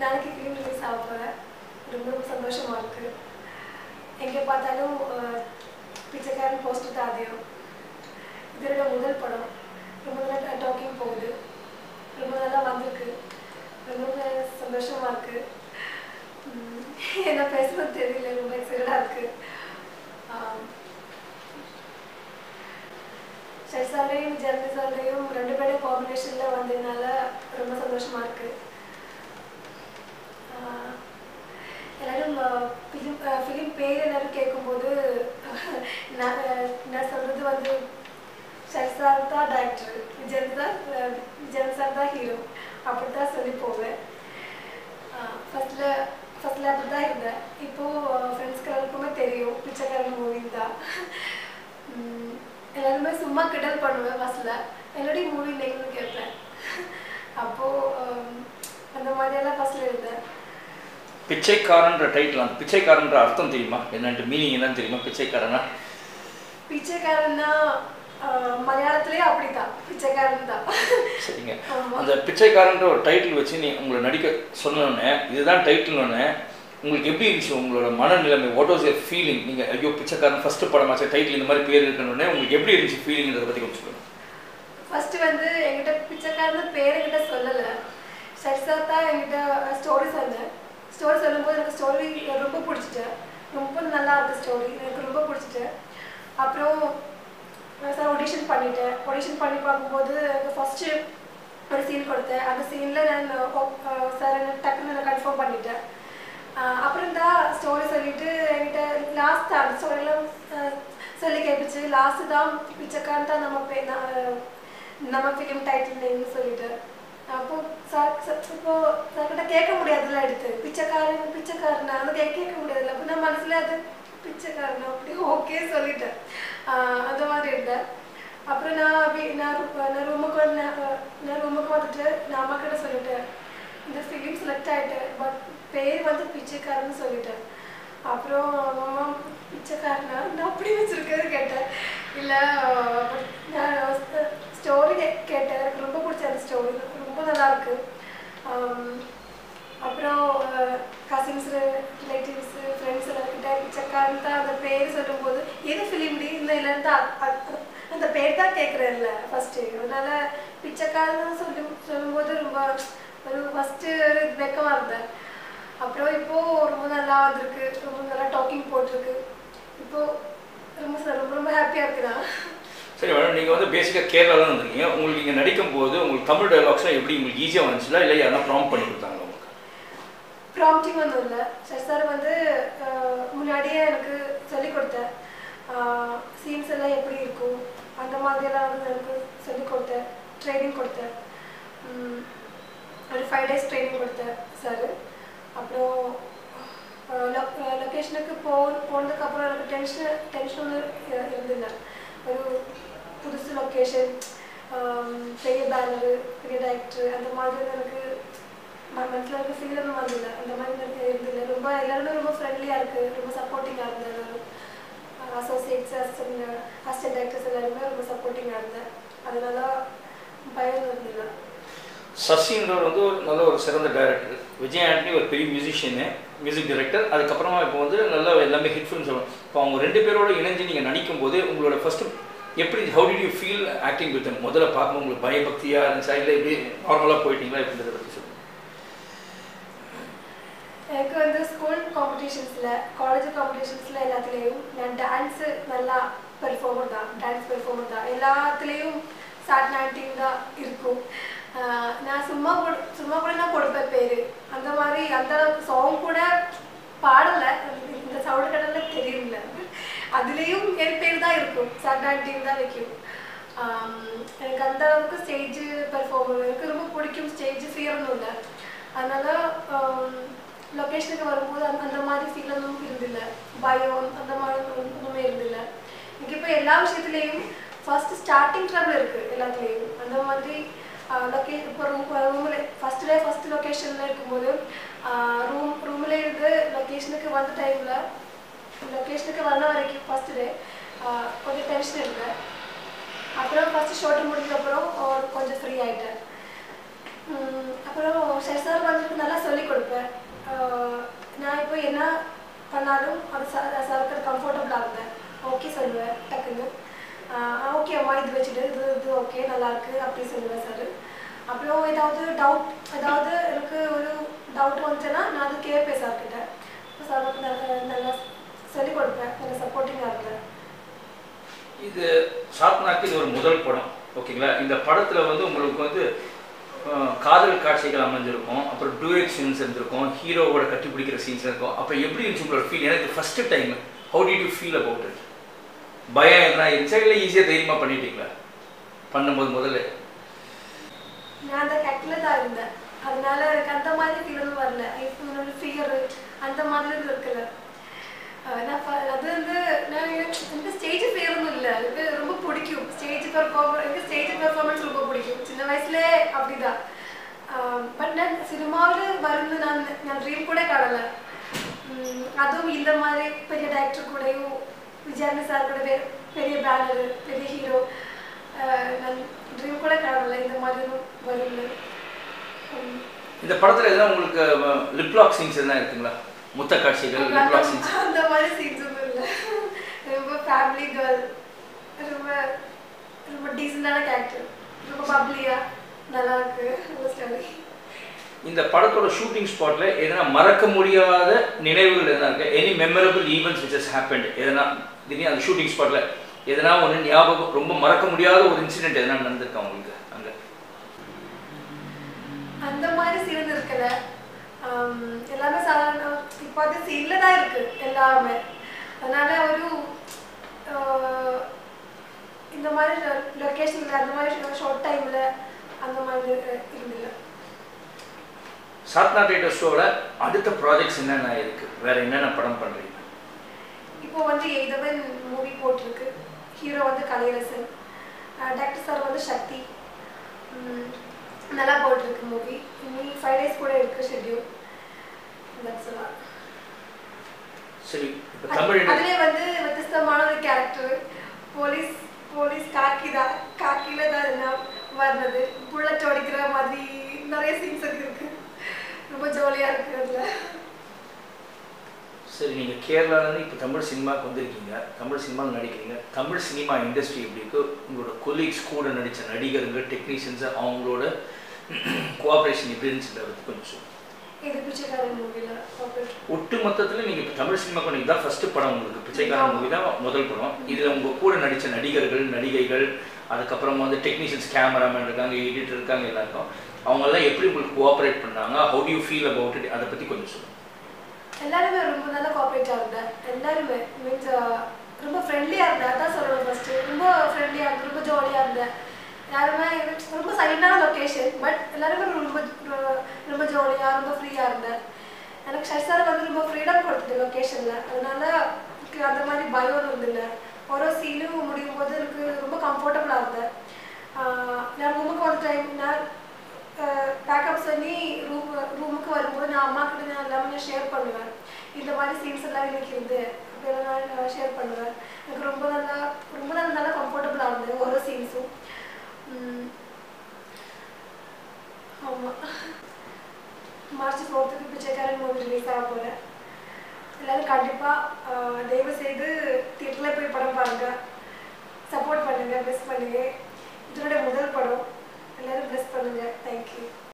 நாளைக்கு film release ஆக போகிறேன் ரொம்ப ரொம்ப சந்தோஷமாக இருக்குது எங்கே பார்த்தாலும் பிச்சைக்காரன் போஸ்டர் தான் அதிகம் இது என்னோட முதல் படம். ரொம்ப நல்லா டாக்கிங் போகுது. ரொம்ப நல்லா வந்திருக்கு. ரொம்ப ரொம்ப சந்தோஷமாக இருக்குது என்ன பேசுறது தெரியல. ரொம்ப எக்ஸைட்டடாக இருக்குது ஷர்சாலையும் ஜெர்னிசாலையும் ரெண்டு பேரும் காம்பினேஷனில் வந்ததுனால ரொம்ப சந்தோஷமாக இருக்குது எல்லாரும் ஃபிலிம் ஃபிலிம் பேர் எல்லாரும் கேட்கும்போது நான் நான் சொல்கிறது வந்து ஷர்சார் தான் டைரக்டர் விஜயன் தான் விஜயன் சார் தான் ஹீரோ அப்படி தான் சொல்லி போவேன் ஃபஸ்ட்டில் ஃபஸ்ட்டில் அப்படி தான் இருந்தேன். இப்போது ஃப்ரெண்ட்ஸ் எல்லாருக்குமே தெரியும் பிச்சைக்காரன் மூவி தான். எல்லாருமே சும்மா கிடல் பண்ணுவேன் ஃபஸ்ட்டில் என்னடி மூவி நீங்களும் கேட்பேன். அப்போது அந்த மாதிரியெல்லாம் ஃபஸ்ட்டில் இருந்தேன். பிச்சைக்காரன்ற டைட்டில் அந்த பிச்சைக்காரன்ற அர்த்தம் தெரியுமா? என்னன்ட்டு மீனிங் என்னன்னு தெரியுமா பிச்சைக்காரனா பிச்சைக்காரன்னா அஹ், மலையாளத்திலேயே அப்படிதான் பிச்சைக்காரன் தான் சரிங்க. அந்த பிச்சைக்காரன்ற ஒரு டைட்டில் வச்சு நீ உங்களை நடிக்க சொன்னோன்னே இதுதான் டைட்டில்னு உங்களுக்கு எப்படி இருந்துச்சு உங்களோட மனநிலைமை? வாட் வாஸ் யர் ஃபீலிங் நீங்கள் ஐயோ பிச்சைக்காரன் ஃபர்ஸ்ட் படமாச்சு டைட்டில் இந்த மாதிரி பேர் இருக்கணுன்னே உங்களுக்கு எப்படி இருந்துச்சு ஃபீலிங்கிறத பற்றி கொஞ்சம் சொல்லுங்கள் ஃபர்ஸ்ட் வந்து என்கிட்ட பிச்சைக்காரன் பேர் என்கிட்ட சொல்லலை. சர்சாத்தா என்கிட்ட ஸ்டோரி சொன்னேன் ஸ்டோரி சொல்லும்போது எனக்கு ஸ்டோரி ரொம்ப பிடிச்சிட்டு ரொம்ப நல்லா இருக்குது ஸ்டோரி எனக்கு ரொம்ப பிடிச்சிட்டு. அப்புறம் சார் ஒடிஷன் பண்ணிட்டேன். ஒடிஷன் பண்ணி பார்க்கும்போது எனக்கு ஃபஸ்ட்டு ஒரு சீன் கொடுத்தேன். அந்த சீனில் நான் சார் என்ன டக்குன்னு நான் கன்ஃபார்ம் பண்ணிட்டேன். அப்புறம் தான் ஸ்டோரி சொல்லிட்டு என்கிட்ட லாஸ்ட் தான் அந்த ஸ்டோரியெல்லாம் சொல்லி கேட்டுச்சு. லாஸ்ட்டு தான் பிச்சைக்கான் தான் நம்ம பே நான் நம்ம ஃபிலிம் டைட்டில் நேம்னு சொல்லிட்டு. அப்போ சார் இப்போ சார்கிட்ட கேட்க முடியாதுல்ல எடுத்து பிச்சைக்காரன் பிச்சைக்காரனா அது கே கேட்க முடியாதுல்ல அப்போ நான் மனசில் அது பிச்சைக்காரனா அப்படி ஓகே சொல்லிட்டேன் அந்த மாதிரி இருந்தேன் அப்புறம் நான் வீ- நான் நான் ரூமுக்கு வந்து நான் ரூமுக்கு வந்துட்டு நான் அம்மா கிட்ட சொல்லிட்டேன் இந்த ஃபிலிம் செலக்ட் ஆகிட்டேன் பட் பேர் வந்து பிச்சைக்காரன்னு சொல்லிட்டேன் அப்புறம் அம்மா பிச்சைக்காரனா நான் அப்படி வச்சிருக்கிறது கேட்டேன் இல்லை நான் ஸ்டோரி கேட்டேன் எனக்கு ரொம்ப பிடிச்ச அந்த ஸ்டோரி ரொம்ப நல்லா இருக்கு. அப்புறம் கசின்ஸ் ரிலேட்டிவ்ஸ் ஃப்ரெண்ட்ஸ் எல்லாருக்கிட்ட பிச்சைக்காரன் தான் அந்த பேர் சொல்லும்போது எது ஃபிலிம்டி இந்த இல்லைன்னு தான் அந்த பேர் தான் கேட்குறேன்ல ஃபஸ்ட்டு அதனால பிச்சைக்காரன் சொல்லி சொல்லும்போது ரொம்ப ஒரு ஃபஸ்ட்டு வெக்கமாக இருந்தேன். அப்புறம் இப்போ ரொம்ப நல்லா வந்திருக்கு ரொம்ப நல்லா டாக்கிங் போட்டிருக்கு. இப்போ ரொம்ப ரொம்ப ரொம்ப ஹாப்பியாக இருக்குதான் நீங்கள் வந்து பேசிக்காக கேரளாவில் வந்திருக்கீங்க. உங்களுக்கு இங்கே நடிக்கும் போது உங்களுக்கு தமிழ் டைலாக்ஸ்லாம் எப்படி உங்களுக்கு ஈஸியாக வந்துச்சுன்னா இல்லை யாரும் ப்ராம்ப்ட் பண்ணி கொடுத்தாங்க உங்களுக்கு? ப்ராம்ப்டிங் ஒன்றும் இல்லை. சார் சார் வந்து முன்னாடியே எனக்கு சொல்லிக் கொடுத்தேன். சீன்ஸ் எல்லாம் எப்படி இருக்கும்? அந்த மாதிரியெல்லாம் வந்து எனக்கு சொல்லிக் கொடுத்தேன். ட்ரைனிங் கொடுத்தேன். ஒரு ஃபைவ் டேஸ் ட்ரைனிங் கொடுத்தேன் சார் அப்புறம் லொக்கேஷனுக்கு போ போனதுக்கப்புறம் எனக்கு டென்ஷன் டென்ஷன் ஒன்றும் இருந்தில்லை ஒரு புதுசு லொக்கேஷன் பெரிய பேனரு பெரிய டைரக்டர் அந்த மாதிரி எனக்கு ம- மனசுல இருக்க ஃபீல் வந்ததில்லை அந்த மாதிரி எனக்கு இருந்தில்லை ரொம்ப எல்லாருமே ரொம்ப ஃப்ரெண்ட்லியாக இருக்குது ரொம்ப சப்போர்ட்டிங்காக இருந்தேன் அசோசியேட்ஸ் அசிஸ்டன்ட் அசிஸ்டன்ட் டைரக்டர்ஸ் எல்லாருமே ரொம்ப சப்போர்ட்டிங்காக இருந்தேன். அதனால பயம் இருந்தது சசின்றவர் வந்து ஒரு நல்ல ஒரு சிறந்த டைரக்டர் விஜய் ஆண்டனி ஒரு பெரிய மியூசிஷியனு மியூசிக் டைரக்டர் அதுக்கப்புறமா இப்போ வந்து நல்ல எல்லாமே ஹிட் ஃபிலிம்ஸ் இப்போ அவங்க ரெண்டு பேரோட இணைஞ்சு நீங்கள் நடிக்கும் போது உங்களோட ஃபஸ்ட்டு எப்படி how did you feel acting with முதல்ல பார்க்கும்போது உங்களுக்கு பயபக்தியாக இருந்துச்சா? இல்லை இப்படி நார்மலாக போயிட்டீங்களா? எப்படின்றத பற்றி சொல்லுங்கள் எனக்கு வந்து ஸ்கூல் காம்படிஷன்ஸில் காலேஜ் காம்படிஷன்ஸில் எல்லாத்துலேயும் நான் டான்ஸு நல்லா பெர்ஃபார்மர் தான் டான்ஸ் பெர்ஃபார்மர் தான். எல்லாத்துலேயும் சாட் நைன்டீன் தான் இருக்கும். நான் சும்மா கூட சும்மா கூட நான் கொடுப்பேன் பேர். அந்த மாதிரி அந்த சாங் கூட பாடலை. இந்த சவுண்ட் கடலில் அதுலேயும் என் பேர் தான் இருக்கும் சாட் நைன்டீன் தான் வைக்கும் ஆம், எனக்கு அந்த அளவுக்கு ஸ்டேஜ் பெர்ஃபார்மர் எனக்கு ரொம்ப பிடிக்கும் ஸ்டேஜ் ஃபியர்னு இல்லை அதனால லொக்கேஷனுக்கு வரும்போது அந்த அந்த மாதிரி ஃபீல் ஒன்றும் இருந்தில்ல பயம் அந்த மாதிரி ஒன்றும் ஒன்றுமே இருந்தில்ல எனக்கு இப்போ எல்லா விஷயத்துலேயும் ஃபர்ஸ்ட் ஸ்டார்டிங் ட்ரபிள் இருக்குது எல்லாத்துலேயும் அந்த மாதிரி லொக்கே இப்போ ரூம் ரூமில் ஃபஸ்ட் டே ஃபஸ்ட் லொக்கேஷனில் இருக்கும்போது ரூம் ரூமில் இருந்து லொக்கேஷனுக்கு வந்த டைமில் லொக்கேஷனுக்கு வந்த வரைக்கும் ஃபஸ்ட்டு டே கொஞ்சம் டென்ஷன் இருந்தேன். அப்புறம் ஃபஸ்ட்டு ஷோட்டு முடிஞ்ச அப்புறம் கொஞ்சம் ஃப்ரீ ஆகிட்டேன் அப்புறம் ஷர் சார் வந்துட்டு நல்லா சொல்லிக் கொடுப்பேன். நான் இப்போ என்ன பண்ணாலும் அது சார் சாருக்கு கம்ஃபர்டபுளாக இருந்தேன். ஓகே சொல்லுவேன் டக்குன்னு. ஓகே அம்மா இது வச்சுட்டு இது இது ஓகே நல்லாயிருக்கு அப்படின்னு அப்படி சொல்லுவேன் சார் அப்புறம் ஏதாவது டவுட் ஏதாவது எனக்கு ஒரு டவுட் வந்துச்சுன்னா நான் அது கேட்பேன் சார்கிட்ட சார் நல்லா நல்லா சொல்லிக் கொடுப்பேன் நல்லா சப்போர்ட்டிங்காக இருப்பேன் இது சாத்னாக்கு இது ஒரு முதல் படம். ஓகேங்களா? இந்த படத்தில் வந்து உங்களுக்கு வந்து காதல் காட்சிகள் அமைஞ்சிருக்கும். அப்புறம் டூயட் சீன்ஸ் இருந்திருக்கும். ஹீரோவோட கட்டி பிடிக்கிற சீன்ஸ் இருக்கும். அப்போ எப்படி இருந்துச்சு உங்களோட ஃபீல் எனக்கு first time how did you feel about it பயம் என்ன இருந்துச்சா? இல்லை ஈஸியாக தைரியமாக பண்ணிட்டீங்களா? பண்ணும்போது முதல்ல. நான் அந்த கட்டில் தான் இருந்தேன். அதனால எனக்கு அந்த மாதிரி ஃபீலும் வரல. இப்போ அந்த மாதிரி இருக்கல. அஹ் நான் ப- ஸ்டேஜ் ஃபியரும் இல்லை எனக்கு ரொம்ப பிடிக்கும் ஸ்டேஜ் பெர்ஃபார்மர் எனக்கு ஸ்டேஜ் பெர்ஃபார்மன்ஸ் ரொம்ப பிடிக்கும் சின்ன வயசுலே அப்படிதான் பட் நான் சினிமாவில் வரும்னு நான் நான் ட்ரீம் கூட காணல அதுவும் இந்த மாதிரி பெரிய டைரக்டர் கூடயும் விஜயானி சார் கூட பெரிய பேனர் பெரிய ஹீரோ நான் ட்ரீம் கூட காணல இந்த மாதிரி இந்த படத்தில் உங்களுக்கு லிப்லாக் சீன்ஸ் எதுனா இருக்குங்களா? முத்த காட்சிகள் அந்த- மாதிரி சீன்ஸ் ஒன்றும் இல்லை. ரொம்ப ஃபேமிலி கேர்ள் ரொம்ப ரொம்ப டீசெண்டான கேரக்டர் ரொம்ப பப்ளியா நல்லா இருக்கு. நல்ல ஸ்டோரி இந்த படத்தோட ஷூட்டிங் ஸ்பாட்ல எதனா மறக்க முடியாத நினைவுகள் எதனா இருக்கு? Any memorable events which has happened எதனா திடீர்னு அந்த ஷூட்டிங் ஸ்பாட்ல எதனா ஒன்று ஞாபகம் ரொம்ப மறக்க முடியாத ஒரு இன்சிடென்ட் எதனா நடந்திருக்கா உங்களுக்கு அங்க? அந்த மாதிரி சீன் இருக்கல. எல்லாமே சாதாரண சீன்ல தான் இருக்கு எல்லாமே அதனால ஒரு இந்த மாதிரி லொக்கேஷன்ல அந்த மாதிரி ஷார்ட் டைம்ல அந்த மாதிரி இருந்தில்ல சாத்னா டைட்டர்ஸோட அடுத்த ப்ராஜெக்ட்ஸ் என்னென்ன இருக்கு வேற என்னென்ன படம் பண்றீங்க இப்போ வந்து எய்தவன் மூவி போட்டிருக்கு ஹீரோ வந்து கலையரசன் டாக்டர் சார் வந்து சக்தி நல்லா போட்டிருக்கு மூவி இனி ஃபைவ் இருக்கு ஷெட்யூல் தட்ஸ் ஆல் சரி இப்போ தமிழ் அதுலேயே வந்து வித்தியாசமான ஒரு கேரக்டர் போலீஸ் போலீஸ் காக்கி தான் காக்கில தான் என்ன வர்றது புல்லட் ஓடிக்கிற மாதிரி நிறைய சீன்ஸ் இருக்கு. ரொம்ப ஜாலியாக இருக்கு அதில். சரி நீங்கள் கேரளாலேருந்து இப்போ தமிழ் சினிமாவுக்கு வந்திருக்கீங்க. தமிழ் சினிமாவில் நடிக்கிறீங்க தமிழ் சினிமா இண்டஸ்ட்ரி எப்படி இருக்கு? உங்களோட கொலீக்ஸ் கூட நடித்த நடிகர்கள் டெக்னீஷியன்ஸ் அவங்களோட கோஆப்ரேஷன் எப்படி இருந்துச்சு? அதை பத்தி கொஞ்சம் சொல்லுங்க. இது பிச்சைக்காரன் மூவியில் ஒட்டு மொத்தத்தில் நீங்கள் இப்போ தமிழ் சினிமா பண்ணி தான் ஃபர்ஸ்ட் படம் உங்களுக்கு. பிச்சைக்காரன் மூவி தான் முதல் படம். இதில் உங்கள் கூட நடித்த நடிகர்கள் நடிகைகள் அதுக்கப்புறம் வந்து டெக்னீஷியன்ஸ் கேமராமேன் இருக்காங்க எடிட்டர் இருக்காங்க எல்லாருக்கும். அவங்கெல்லாம் எப்படி உங்களுக்கு கோஆப்ரேட் பண்ணாங்க? How do you feel about it அதை பற்றி கொஞ்சம் சொல்லுங்கள் எல்லாருமே ரொம்ப நல்லா கோஆப்ரேட்டாக இருந்தேன் எல்லாருமே மீன்ஸ் ரொம்ப ஃப்ரெண்ட்லியாக இருந்தேன் அதான் சொல்லணும் ஃபஸ்ட்டு ரொம்ப ஃப்ரெண்ட்லியாக இருந்தேன் ரொம்ப ஜாலியாக இருந்தேன் யாருமே ரொம்ப சைலண்டான லொக்கேஷன் பட் எல்லாருமே ரொம்ப ரொம்ப ஜாலியாக ரொம்ப ஃப்ரீயாக இருந்தேன் எனக்கு ஷர் சார் வந்து ரொம்ப ஃப்ரீடம் கொடுத்துட்டு லொக்கேஷனில் அதனால எனக்கு அந்த மாதிரி பயம் இருந்தில்ல ஒரு சீனும் முடியும் போது எனக்கு ரொம்ப கம்ஃபர்டபுளாக இருந்தேன். நான் ரூமுக்கு வந்த டைம் நான் பேக்கப் சொல்லி ரூம் ரூமுக்கு வரும்போது நான் அம்மா கிட்ட நான் எல்லாமே நான் ஷேர் பண்ணுவேன். இந்த மாதிரி சீன்ஸ் எல்லாம் எனக்கு இருந்து அப்படியெல்லாம் நான் ஷேர் பண்ணுவேன். எனக்கு ரொம்ப நல்லா ரொம்ப நல்லா நல்லா கம்ஃபர்டபுளாக இருந்தது ஒரு சீன்ஸும் ஆமாம் மார்ச் ஃபோர்த்துக்கு பிச்சைக்காரன் மூவி ரிலீஸ் ஆக போகிறேன் எல்லோரும் கண்டிப்பாக தயவு செய்து தியேட்டரில் போய் படம் பாருங்க. சப்போர்ட் பண்ணுங்கள் பெஸ்ட் பண்ணுங்க. இதனுடைய முதல் படம். எல்லோரும் பெஸ்ட் பண்ணுங்கள் தேங்க்யூ